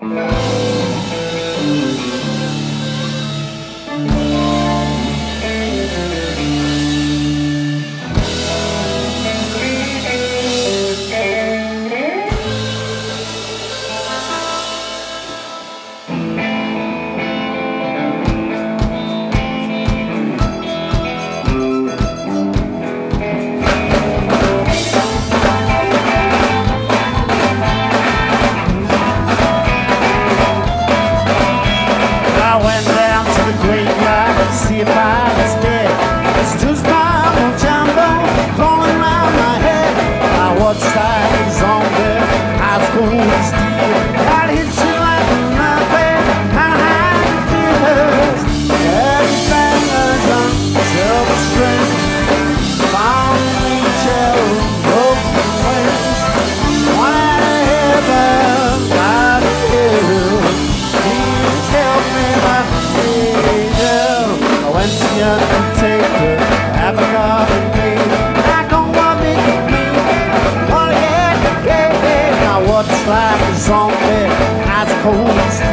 Thank. I went down to the graveyard to see if I was dead. It's just my old jumbo blowing round my head. I watched eyes on. cold.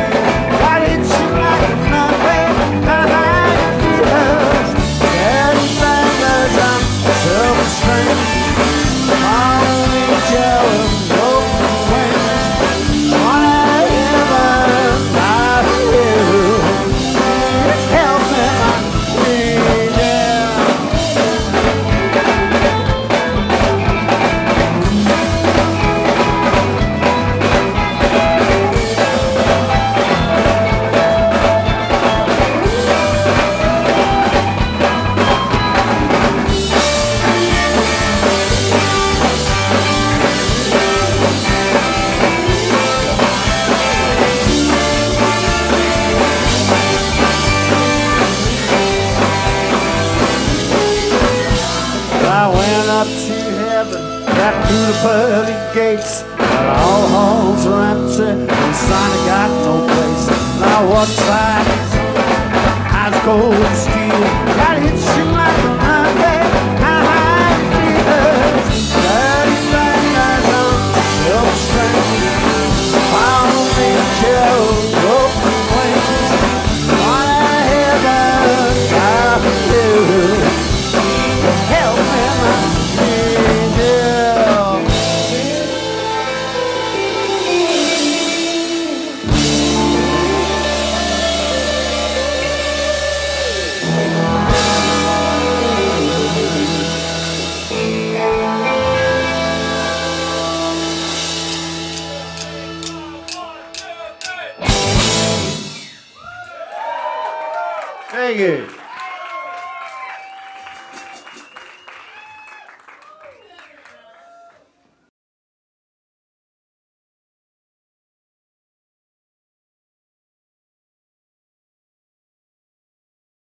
up to heaven, back through the pearly gates. But all homes are empty, and Sonic got no place. Now what's that? Eyes cold. Thank you.